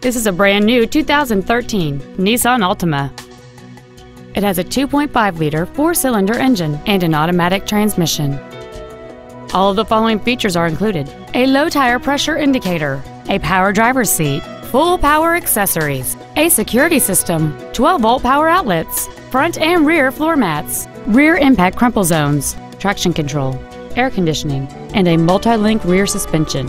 This is a brand new 2013 Nissan Altima. It has a 2.5-liter four-cylinder engine and an automatic transmission. All of the following features are included. A low tire pressure indicator, a power driver's seat, full power accessories, a security system, 12-volt power outlets, front and rear floor mats, rear impact crumple zones, traction control, air conditioning, and a multi-link rear suspension.